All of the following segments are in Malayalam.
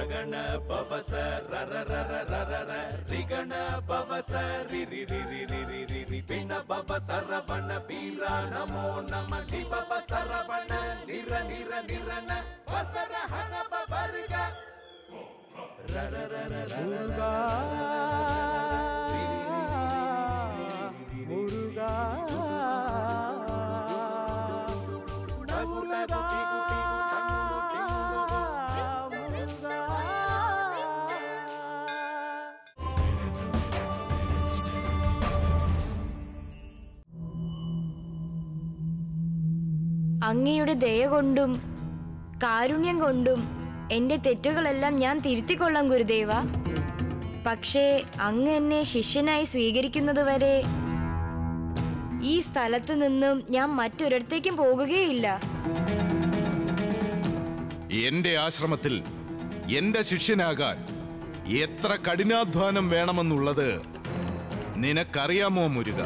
ರಗಣ ಪವಸ ರರ ರರ ರರ ರ ರಿಗಣ ಪವಸ ರಿ ರಿ ರಿ ರಿ ರಿ ರಿ ರಿ ರಿ ಪಿಣ ಪವ ಸರವಣ ಪೀರ ನಮೋ ನಮ ಲಿ ಪವ ಸರವಣ ನಿರ ನಿರ ನಿರನ ವಸರ ಹನ ಪವರ್ಗ ರರ ರರ ರರ അങ്ങയുടെ ദയ കൊണ്ടും കാരുണ്യം കൊണ്ടും എന്റെ തെറ്റുകളെല്ലാം ഞാൻ തിരുത്തിക്കൊള്ളാം ഗുരുദേവ. പക്ഷേ അങ്ങ് എന്നെ ശിഷ്യനായി സ്വീകരിക്കുന്നതുവരെ ഈ സ്ഥലത്ത് നിന്നും ഞാൻ മറ്റൊരിടത്തേക്കും പോകുകയില്ല. എന്റെ ആശ്രമത്തിൽ എന്റെ ശിഷ്യനാകാൻ എത്ര കഠിനാധ്വാനം വേണമെന്നുള്ളത് നിനക്കറിയാമോ മുരുക?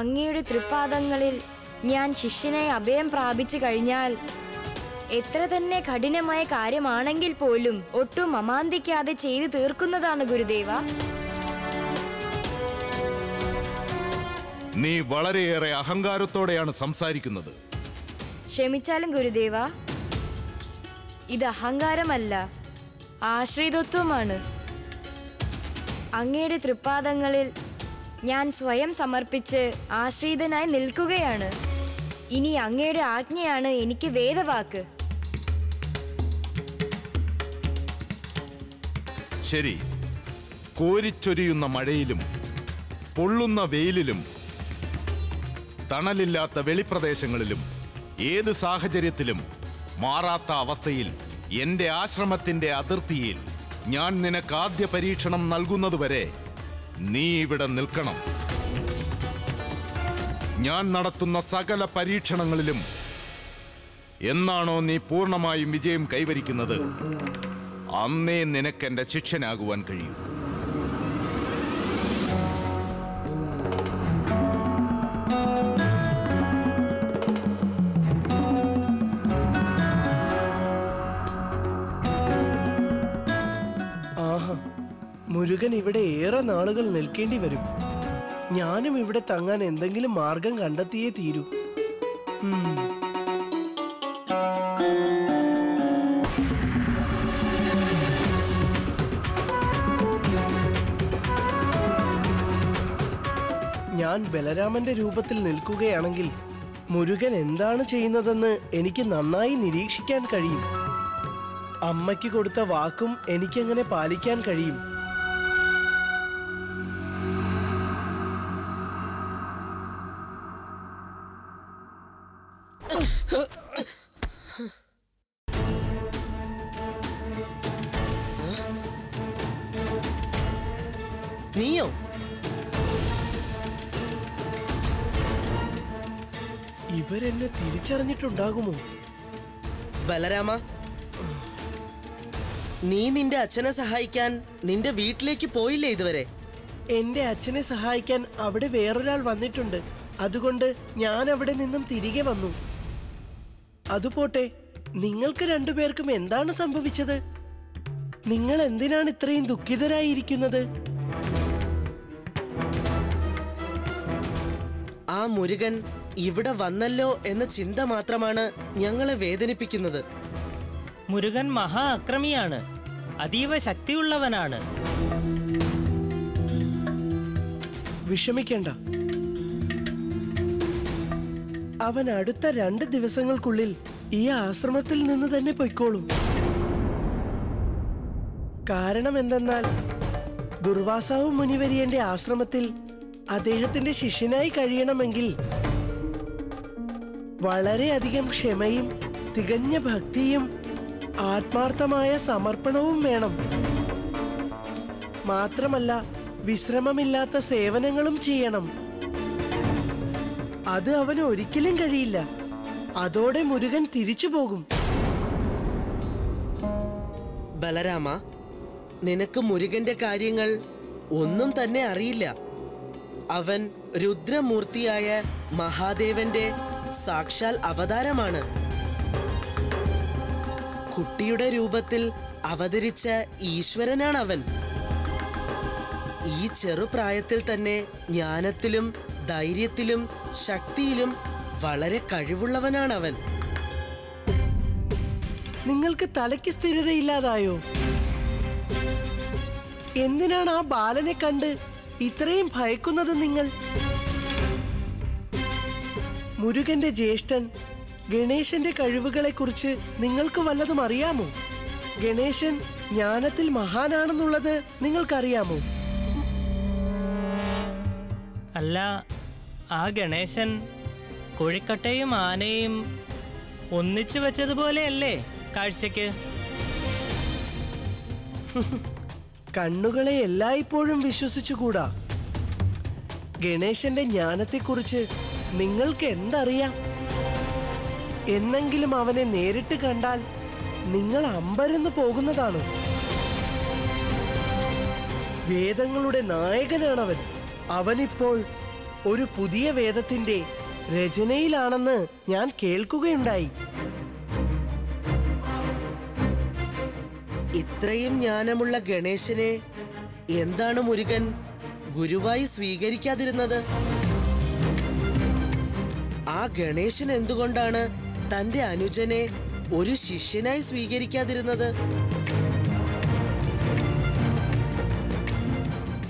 അങ്ങയുടെ തൃപ്പാദങ്ങളിൽ ഞാൻ ശിഷ്യനെ അഭയം പ്രാപിച്ചു കഴിഞ്ഞാൽ എത്ര തന്നെ കഠിനമായ കാര്യമാണെങ്കിൽ പോലും ഒട്ടും അമാന്തിക്കാതെ ചെയ്തു തീർക്കുന്നതാണ് ഗുരുദേവ. നീ വളരെയേറെ അഹങ്കാരത്തോടെയാണ് സംസാരിക്കുന്നത്. ക്ഷമിച്ചാലും ഗുരുദേവ ഇത് അഹങ്കാരമല്ല ആശ്രിതത്വമാണ്. അങ്ങയുടെ തൃപ്പാദങ്ങളിൽ ഞാൻ സ്വയം സമർപ്പിച്ച് ആശ്രിതനായി നിൽക്കുകയാണ്. ഇനി അങ്ങയുടെ ആജ്ഞയാണ് എനിക്ക് വേദവാക്ക്. ശരി. കോരിച്ചൊരിയുന്ന മഴയിലും പൊള്ളുന്ന വെയിലിലും തണലില്ലാത്ത വെളിപ്രദേശങ്ങളിലും ഏത് സാഹചര്യത്തിലും മാറാത്ത അവസ്ഥയിൽ എന്റെ ആശ്രമത്തിന്റെ അതിർത്തിയിൽ ഞാൻ നിനക്ക് ആദ്യ പരീക്ഷണം നൽകുന്നതുവരെ നീ ഇവിടെ നിൽക്കണം. ഞാൻ നടത്തുന്ന സകല പരീക്ഷണങ്ങളിലും എന്നാണോ നീ പൂർണമായും വിജയം കൈവരിക്കുന്നത്? അന്നേ നിനക്കെന്റെ ശിക്ഷനാകുവാൻ കഴിയൂ. മുരുകൻ ഇവിടെ ഏറെ നാളുകൾ നിൽക്കേണ്ടി വരും. ഞാനും ഇവിടെ തങ്ങാൻ എന്തെങ്കിലും മാർഗം കണ്ടെത്തിയേ തീരൂ. ഞാൻ ബലരാമന്റെ രൂപത്തിൽ നിൽക്കുകയാണെങ്കിൽ മുരുകൻ എന്താണ് ചെയ്യുന്നതെന്ന് എനിക്ക് നന്നായി നിരീക്ഷിക്കാൻ കഴിയും. അമ്മയ്ക്ക് കൊടുത്ത വാക്കും എനിക്കങ്ങനെ പാലിക്കാൻ കഴിയും. നീയോ? ഇവരെന്നെ തിരിച്ചറിഞ്ഞിട്ടുണ്ടാകുമോ? ബലരാമ നീ നിന്റെ അച്ഛനെ സഹായിക്കാൻ നിന്റെ വീട്ടിലേക്ക് പോയില്ലേ ഇതുവരെ? എന്റെ അച്ഛനെ സഹായിക്കാൻ അവിടെ വേറൊരാൾ വന്നിട്ടുണ്ട്. അതുകൊണ്ട് ഞാൻ അവിടെ നിന്നും തിരികെ വന്നു. അതുപോട്ടെ നിങ്ങൾക്ക് രണ്ടുപേർക്കും എന്താണ് സംഭവിച്ചത്? നിങ്ങൾ എന്തിനാണ് ഇത്രയും ദുഃഖിതരായിരിക്കുന്നത്? ആ മുരുകൻ ഇവിടെ വന്നല്ലോ എന്ന ചിന്ത മാത്രമാണ് ഞങ്ങളെ വേദനിപ്പിക്കുന്നത്. മുരുകൻ മഹാ അക്രമിയാണ്. അതീവ ശക്തിയുള്ളവനാണ്. വിഷമിക്കേണ്ട. അവൻ അടുത്ത രണ്ട് ദിവസങ്ങൾക്കുള്ളിൽ ഈ ആശ്രമത്തിൽ നിന്ന് തന്നെ പൊയ്ക്കോളും. കാരണം എന്തെന്നാൽ ദുർവാസാവ് മുനിവരിയന്റെ ആശ്രമത്തിൽ അദ്ദേഹത്തിന്റെ ശിഷ്യനായി കഴിയണമെങ്കിൽ വളരെയധികം ക്ഷമയും തികഞ്ഞ ഭക്തിയും ആത്മാർത്ഥമായ സമർപ്പണവും വേണം. മാത്രമല്ല വിശ്രമമില്ലാത്ത സേവനങ്ങളും ചെയ്യണം. അത് അവന് ഒരിക്കലും കഴിയില്ല. അതോടെ മുരുകൻ തിരിച്ചു പോകും. ബലരാമ നിനക്ക് മുരുകന്റെ കാര്യങ്ങൾ ഒന്നും തന്നെ അറിയില്ല. അവൻ രുദ്രമൂർത്തിയായ മഹാദേവന്റെ സാക്ഷാൽ അവതാരമാണ്. കുട്ടിയുടെ രൂപത്തിൽ അവതരിച്ച ഈശ്വരനാണ് അവൻ ഈ ചെറുപ്രായത്തിൽ തന്നെ ജ്ഞാനത്തിലും ധൈര്യത്തിലും ശക്തിയിലും വളരെ കഴിവുള്ളവനാണ് അവൻ നിങ്ങൾക്ക് തലയ്ക്ക് സ്ഥിരതയില്ലാതായോ? എന്തിനാണ് ആ ബാലനെ കണ്ട് ഇത്രയും ഭയക്കുന്നത് നിങ്ങൾ? മുരുകന്റെ ജ്യേഷ്ഠൻ ഗണേശന്റെ കഴിവുകളെ കുറിച്ച് നിങ്ങൾക്ക് വല്ലതും അറിയാമോ? ഗണേശൻ ജ്ഞാനത്തിൽ മഹാനാണെന്നുള്ളത് നിങ്ങൾക്കറിയാമോ? അല്ല ആ ഗണേശൻ കോഴിക്കട്ടയും ആനയും ഒന്നിച്ചു വെച്ചതുപോലെയല്ലേ കാഴ്ചയ്ക്ക്? കണ്ണുകളെ എല്ലായ്പ്പോഴും വിശ്വസിച്ചുകൂടാ? ഗണേശന്റെ ജ്ഞാനത്തെക്കുറിച്ച് നിങ്ങൾക്ക് എന്തറിയാം എന്നെങ്കിലും അവനെ നേരിട്ട് കണ്ടാൽ നിങ്ങൾ അമ്പരന്ന് പോകുന്നതാണ്? വേദങ്ങളുടെ നായകനാണവൻ. അവനിപ്പോൾ ഒരു പുതിയ വേദത്തിന്റെ രചനയിലാണെന്ന് ഞാൻ കേൾക്കുകയുണ്ടായി. ഇത്രയും ജ്ഞാനമുള്ള ഗണേശനെ എന്താണ് മുരുകൻ ഗുരുവായി സ്വീകരിക്കാതിരുന്നത്? ആ ഗണേശൻ എന്തുകൊണ്ടാണ് തന്റെ അനുജനെ ഒരു ശിഷ്യനായി സ്വീകരിക്കാതിരുന്നത്?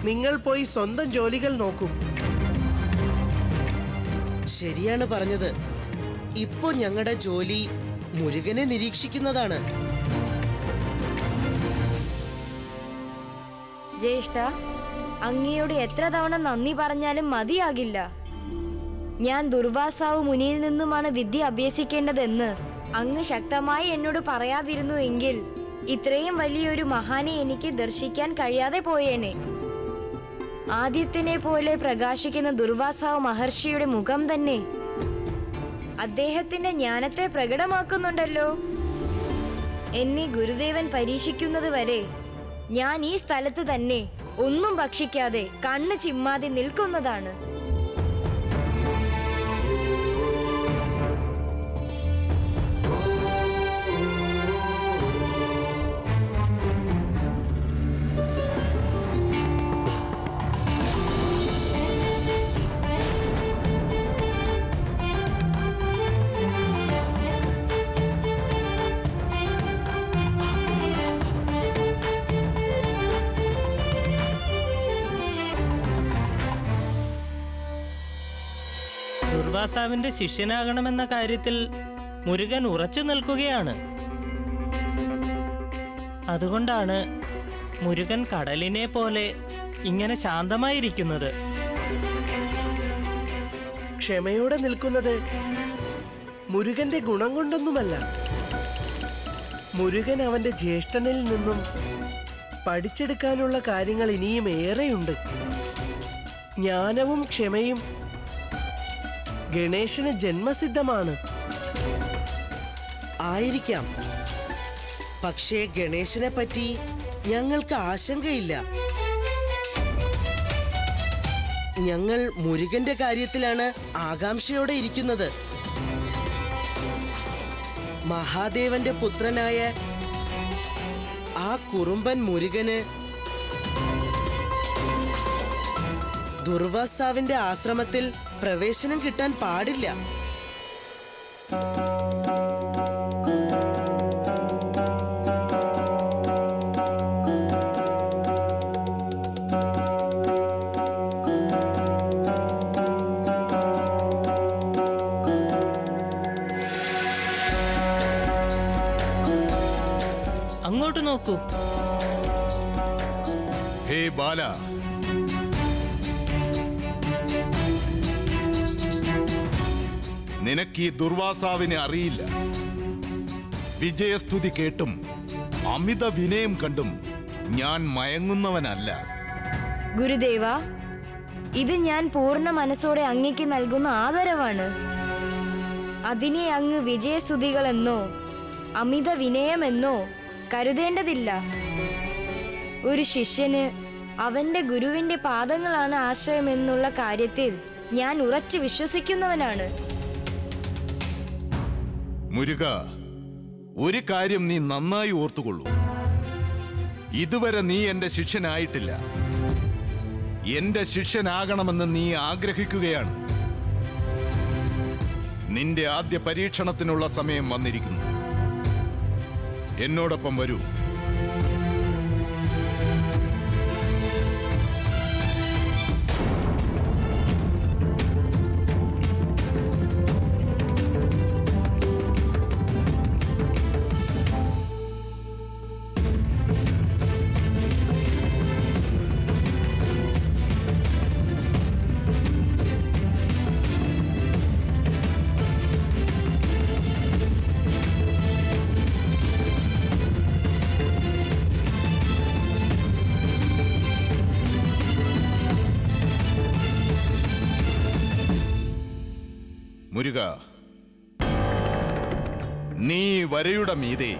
നിങ്ങൾ പോയി സ്വന്തം ജോലികൾ നോക്കും. ശരിയാണ് പറഞ്ഞത്. ഇപ്പോ ഞങ്ങളുടെ ജോലി മുരുകനെ നിരീക്ഷിക്കുന്നതാണ്. ജ്യേഷ്ഠ അങ്ങയോട് എത്ര തവണ നന്ദി പറഞ്ഞാലും മതിയാകില്ല. ഞാൻ ദുർവാസാവു മുനിയിൽ നിന്നുമാണ് വിദ്യ അഭ്യസിക്കേണ്ടതെന്ന് അങ്ങ് ശക്തമായി എന്നോട് പറയാതിരുന്നു എങ്കിൽ ഇത്രയും വലിയൊരു മഹാനെ എനിക്ക് ദർശിക്കാൻ കഴിയാതെ പോയേനെ. ആദ്യത്തിനെ പോലെ പ്രകാശിക്കുന്ന ദുർവാസാവ് മഹർഷിയുടെ മുഖം തന്നെ അദ്ദേഹത്തിന്റെ ജ്ഞാനത്തെ പ്രകടമാക്കുന്നുണ്ടല്ലോ. എന്നെ ഗുരുദേവൻ പരീക്ഷിക്കുന്നത് വരെ ഞാൻ ഈ സ്ഥലത്ത് തന്നെ ഒന്നും ഭക്ഷിക്കാതെ കണ്ണ് ചിമ്മാതെ നിൽക്കുന്നതാണ് ദുർവാസാവിന്റെ ശിഷ്യനാകണമെന്ന കാര്യത്തിൽ മുരുകൻ ഉറച്ചു നിൽക്കുകയാണ്. അതുകൊണ്ടാണ് മുരുകൻ കടലിനെ പോലെ ഇങ്ങനെ ശാന്തമായിരിക്കുന്നത്. ക്ഷമയോടെ നിൽക്കുന്നത് മുരുകന്റെ ഗുണം കൊണ്ടൊന്നുമല്ല. മുരുകൻ അവന്റെ ജ്യേഷ്ഠനിൽ നിന്നും പഠിച്ചെടുക്കാനുള്ള കാര്യങ്ങൾ ഇനിയും ഏറെയുണ്ട്. ജ്ഞാനവും ക്ഷമയും ഗണേശന് ജന്മസിദ്ധമാണ്. ആയിരിക്കാം. പക്ഷേ ഗണേശനെ പറ്റി ഞങ്ങൾക്ക് ആശങ്കയില്ല. ഞങ്ങൾ മുരുകന്റെ കാര്യത്തിലാണ് ആകാംക്ഷയോടെ ഇരിക്കുന്നത്. മഹാദേവന്റെ പുത്രനായ ആ കുറുമ്പൻ മുരുകന് ദുർവാസാവിന്റെ ആശ്രമത്തിൽ പ്രവേശനം കിട്ടാൻ പാടില്ല. അങ്ങോട്ട് നോക്കൂ. ഹേ ബാല നിനക്ക് ഈ ദുർവാസാവിനെ അറിയില്ല. വിജയസ്തുതി കേട്ടും അമിത വിനയം കണ്ടും ഞാൻ മയങ്ങുന്നവനല്ല. ഗുരുദേവ ഇത് ഞാൻ പൂർണ മനസ്സോടെ അങ്ങേക്ക് നൽകുന്ന ആദരവാണ്. അതിനെ അങ്ങ് വിജയസ്തുതികളെന്നോ അമിത വിനയമെന്നോ കരുതേണ്ടതില്ല. ഒരു ശിഷ്യന് അവന്റെ ഗുരുവിന്റെ പാദങ്ങളാണ് ആശ്രയം എന്നുള്ള കാര്യത്തിൽ ഞാൻ ഉറച്ചു വിശ്വസിക്കുന്നവനാണ്. മുരുക ഒരു കാര്യം നീ നന്നായി ഓർത്തുകൊള്ളൂ. ഇതുവരെ നീ എന്റെ ശിഷ്യനായിട്ടില്ല. എന്റെ ശിഷ്യനാകണമെന്ന് നീ ആഗ്രഹിക്കുകയാണ്. നിന്റെ ആദ്യ പരീക്ഷണത്തിനുള്ള സമയം വന്നിരിക്കുന്നു. എന്നോടൊപ്പം വരൂ. മുരുക നീ വരയുടെ മീതെ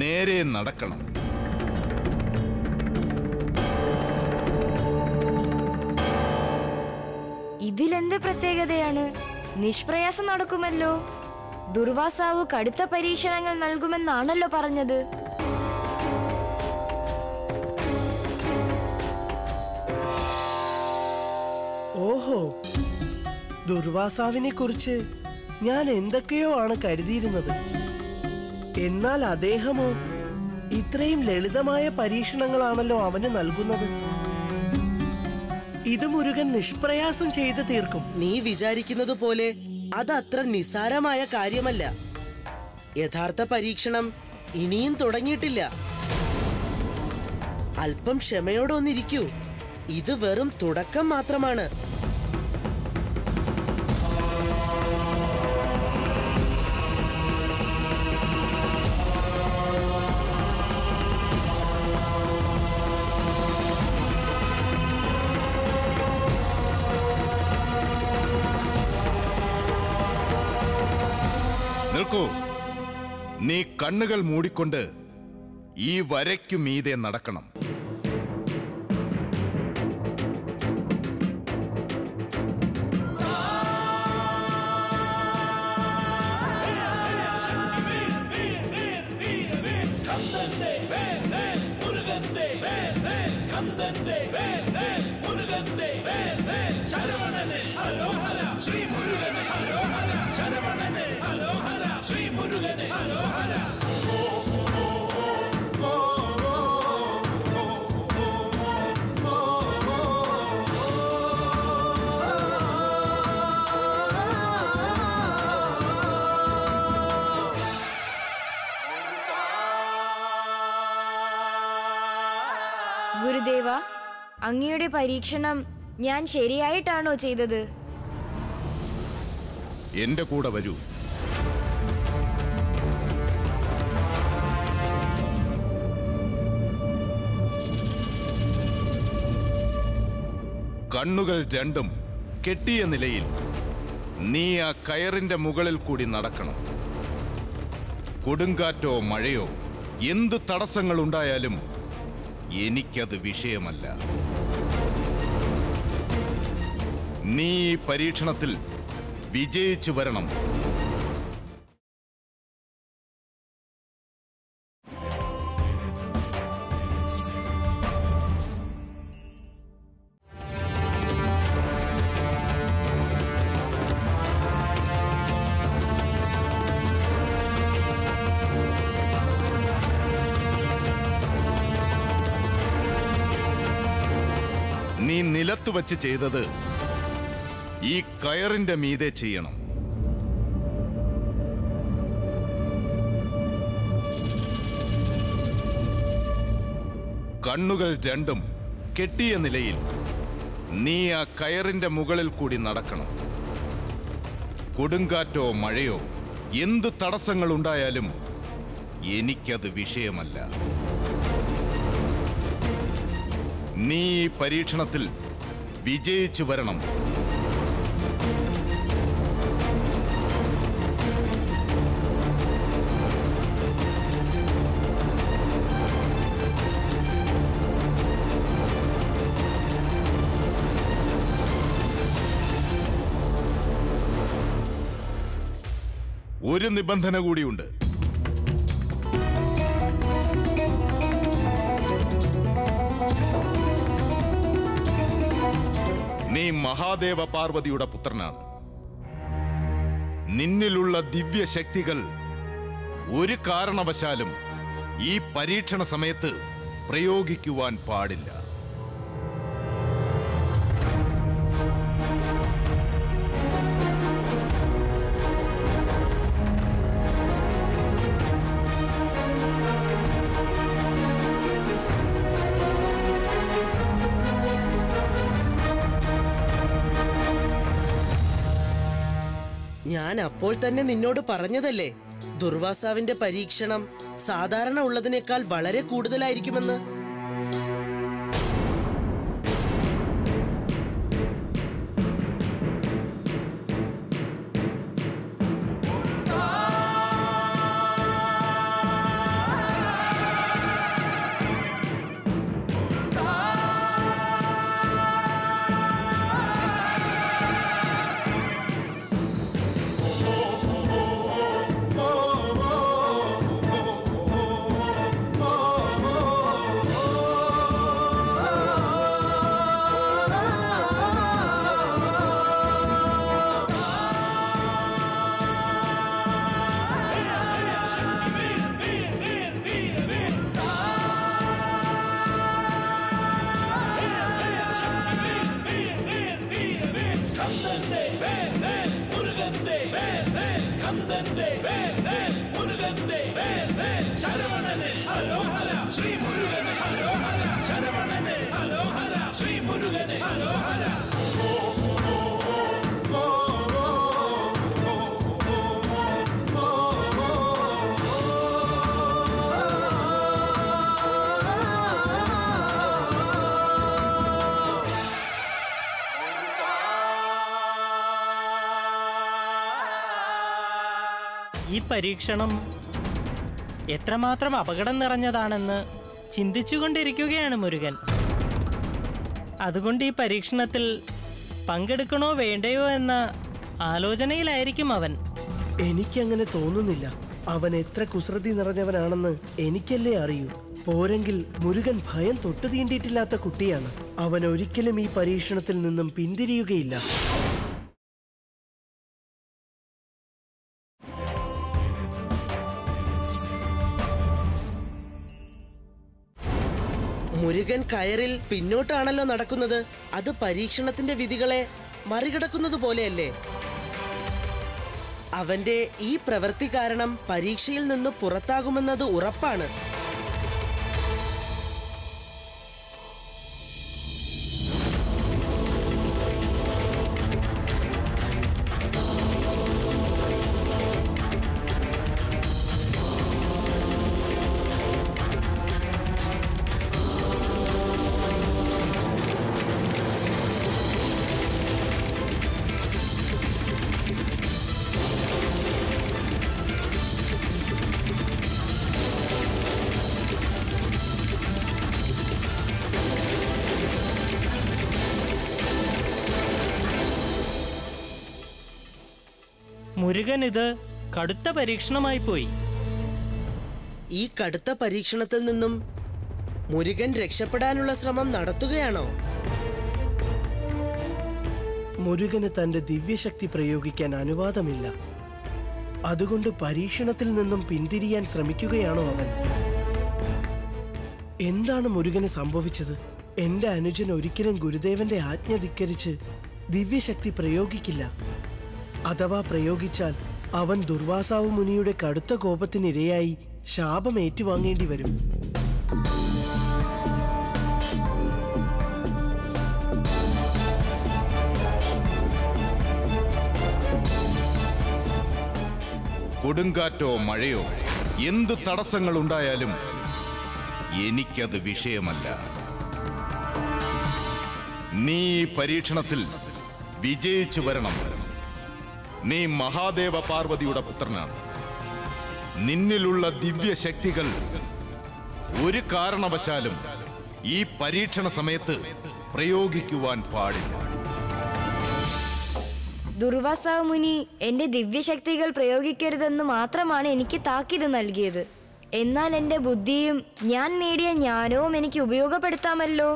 നേരെ നടക്കണം. ഇതിലെന്ത് പ്രത്യേകതയാണ്? നിഷ്പ്രയാസം നടക്കുമല്ലോ. ദുർവാസാവ് കടുത്ത പരീക്ഷണങ്ങൾ നൽകുമെന്നാണല്ലോ പറഞ്ഞത്. ഓഹോ ദുർവാസാവിനെ കുറിച്ച് ഞാൻ എന്തൊക്കെയോ ആണ് കരുതിയിരുന്നത്. എന്നാൽ അദ്ദേഹമോ ഇത്രയും ലളിതമായ പരീക്ഷണങ്ങളാണല്ലോ അവന് നൽകുന്നത്. ഇത് മുരുകൻ നിഷ്പ്രയാസം ചെയ്ത് തീർക്കും. നീ വിചാരിക്കുന്നത് പോലെ അത് അത്ര നിസ്സാരമായ കാര്യമല്ല. യഥാർത്ഥ പരീക്ഷണം ഇനിയും തുടങ്ങിയിട്ടില്ല. അല്പം ക്ഷമയോടെ ഒന്നിരിക്കൂ. ഇത് വെറും തുടക്കം മാത്രമാണ്. കണ്ണുകൾ മൂടിക്കൊണ്ട് ഈ വരയ്ക്കു മീതെ നടക്കണം. അങ്ങയുടെ പരീക്ഷണം ഞാൻ ശരിയായിട്ടാണോ ചെയ്തത്? എന്റെ കൂടെ വരൂ. കണ്ണുകൾ രണ്ടും കെട്ടിയ നിലയിൽ നീ ആ കയറിന്റെ മുകളിൽ കൂടി നടക്കണം. കൊടുങ്കാറ്റോ മഴയോ എന്ത് തടസ്സങ്ങൾ ഉണ്ടായാലും എനിക്കത് വിഷയമല്ല. നീ ഈ പരീക്ഷണത്തിൽ വിജയിച്ചു വരണം. നീ നിലത്തു വച്ച് ചെയ്തത് ഈ കയറിന്റെ മീതെ ചെയ്യണം. കണ്ണുകൾ രണ്ടും കെട്ടിയ നിലയിൽ നീ ആ കയറിന്റെ മുകളിൽ കൂടി നടക്കണം. കൊടുങ്കാറ്റോ മഴയോ എന്ത് തടസ്സങ്ങൾ ഉണ്ടായാലും എനിക്കത് വിഷയമല്ല. നീ ഈ പരീക്ഷണത്തിൽ വിജയിച്ചു വരണം. ഒരു നിബന്ധന കൂടിയുണ്ട്. നീ മഹാദേവ പാർവതിയുടെ പുത്രനാണ്. നിന്നിലുള്ള ദിവ്യശക്തികൾ ഒരു കാരണവശാലും ഈ പരീക്ഷണ സമയത്ത് പ്രയോഗിക്കുവാൻ പാടില്ല. ഞാൻ അപ്പോൾ തന്നെ നിന്നോട് പറഞ്ഞതല്ലേ? ദുർവാസാവിന്റെ പരീക്ഷണം സാധാരണ ഉള്ളതിനേക്കാൾ വളരെ കൂടുതലായിരിക്കുമെന്ന്. പരീക്ഷണം എത്രമാത്രം അപകടം നിറഞ്ഞതാണെന്ന് ചിന്തിച്ചുകൊണ്ടിരിക്കുകയാണ് മുരുകൻ. അതുകൊണ്ട് ഈ പരീക്ഷണത്തിൽ പങ്കെടുക്കണോ വേണ്ടയോ എന്ന ആലോചനയിലായിരിക്കും അവൻ. എനിക്കങ്ങനെ തോന്നുന്നില്ല. അവൻ എത്ര കുസൃതി നിറഞ്ഞവനാണെന്ന് എനിക്കല്ലേ അറിയൂ. പോരെങ്കിൽ മുരുകൻ ഭയം തൊട്ടു തീണ്ടിയിട്ടില്ലാത്ത കുട്ടിയാണ്. അവൻ ഒരിക്കലും ഈ പരീക്ഷണത്തിൽ നിന്നും പിന്തിരിയുകയില്ല. മുരുകൻ കയറിൽ പിന്നോട്ടാണല്ലോ നടക്കുന്നത്. അത് പരീക്ഷണത്തിന്റെ വിധികളെ മറികടക്കുന്നത് പോലെയല്ലേ? അവന്റെ ഈ പ്രവൃത്തി കാരണം പരീക്ഷയിൽ നിന്ന് പുറത്താകുമെന്നത് ഉറപ്പാണ്. മുരുകൻ ഇത് കടുത്ത പരീക്ഷണമായി പോയി. ഈ കടുത്ത പരീക്ഷണത്തിൽ നിന്നും മുരുകൻ രക്ഷപ്പെടാനുള്ള ശ്രമം നടത്തുകയാണോ? മുരുകന് തന്റെ ദിവ്യശക്തി പ്രയോഗിക്കാൻ അനുവാദമില്ല. അതുകൊണ്ട് പരീക്ഷണത്തിൽ നിന്നും പിന്തിരിയാൻ ശ്രമിക്കുകയാണോ അവൻ? എന്താണ് മുരുകന് സംഭവിച്ചത്? എന്റെ അനുജൻ ഒരിക്കലും ഗുരുദേവന്റെ ആജ്ഞ ധിക്കരിച്ച് ദിവ്യശക്തി പ്രയോഗിക്കില്ല. അഥവാ പ്രയോഗിച്ചാൽ അവൻ ദുർവാസാവ് മുനിയുടെ കടുത്ത കോപത്തിനിരയായി ശാപം ഏറ്റുവാങ്ങേണ്ടി വരും. കൊടുങ്കാറ്റോ മഴയോ എന്ത് തടസ്സങ്ങൾ ഉണ്ടായാലും എനിക്കത് വിഷയമല്ല. നീ പരീക്ഷണത്തിൽ വിജയിച്ചു വരണം. നീ മഹാദേവ പാർവതിയുടെ പുത്രനാണ്. നിന്നിലുള്ള ദിവ്യശക്തികൾ ഒരു കാരണവശാലും ഈ പരീക്ഷണ സമയത്ത് പ്രയോഗിക്കുവാൻ പാടില്ല. ദുർവാസാവ് മുനി എന്റെ ദിവ്യശക്തികൾ പ്രയോഗിക്കരുതെന്ന് മാത്രമാണ് എനിക്ക് താക്കീത് നൽകിയത്. എന്നാൽ എന്റെ ബുദ്ധിയും ഞാൻ നേടിയ ജ്ഞാനവും എനിക്ക് ഉപയോഗപ്പെടുത്താമല്ലോ?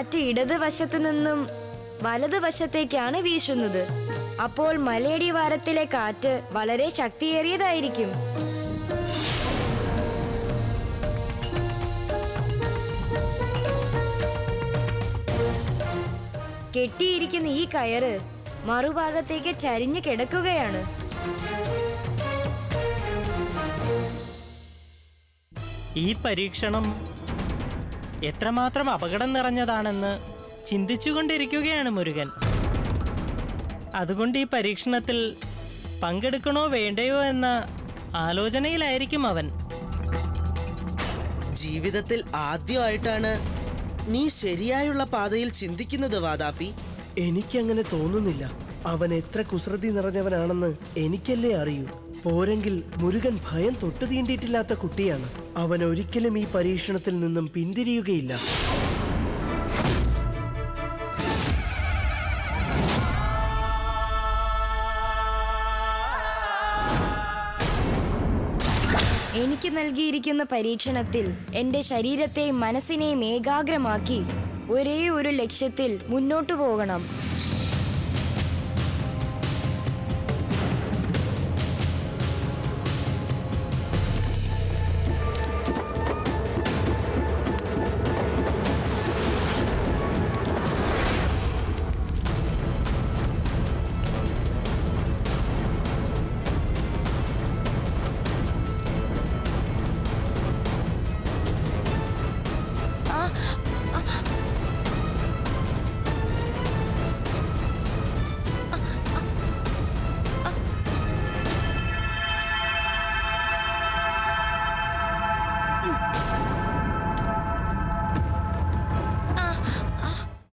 കാറ്റ് ഇടത് വശത്ത് നിന്നും വലതുവശത്തേക്കാണ് വീശുന്നത്. അപ്പോൾ മലയടിവാരത്തിലെ കാറ്റ് വളരെ ശക്തിയേറിയതായിരിക്കും. കെട്ടിയിരിക്കുന്ന ഈ കയറ് മറുഭാഗത്തേക്ക് ചരിഞ്ഞു കിടക്കുകയാണ്. ഈ പരീക്ഷണം എത്രമാത്രം അപകടം നിറഞ്ഞതാണെന്ന് ചിന്തിച്ചുകൊണ്ടിരിക്കുകയാണ് മുരുകൻ. അതുകൊണ്ട് ഈ പരീക്ഷണത്തിൽ പങ്കെടുക്കണോ വേണ്ടയോ എന്ന ആലോചനയിലായിരിക്കും അവൻ. ജീവിതത്തിൽ ആദ്യമായിട്ടാണ് നീ ശരിയായുള്ള പാതയിൽ ചിന്തിക്കുന്നത് വാദാപി എനിക്കങ്ങനെ തോന്നുന്നില്ല. അവൻ എത്ര കുസൃതി നിറഞ്ഞവനാണെന്ന് എനിക്കല്ലേ അറിയൂ. പോരെങ്കിൽ മുരുകൻ ഭയം തൊട്ടു തീണ്ടിയിട്ടില്ലാത്ത കുട്ടിയാണ്. അവൻ ഒരിക്കലും ഈ പരീക്ഷണത്തിൽ നിന്നും പിന്തിരിയുകയില്ല. എനിക്ക് നൽകിയിരിക്കുന്ന പരീക്ഷണത്തിൽ എന്റെ ശരീരത്തെയും മനസ്സിനെയും ഏകാഗ്രമാക്കി ഒരേ ഒരു ലക്ഷ്യത്തിൽ മുന്നോട്ടു പോകണം.